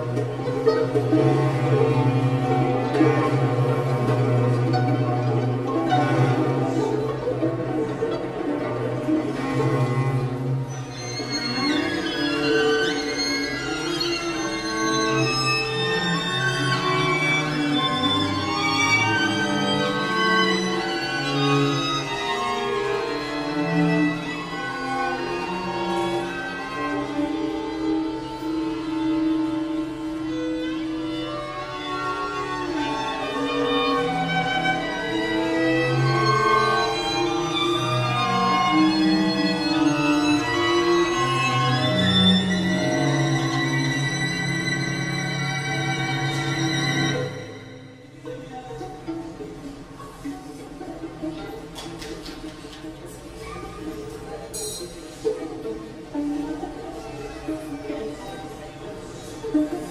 Música Mm-hmm.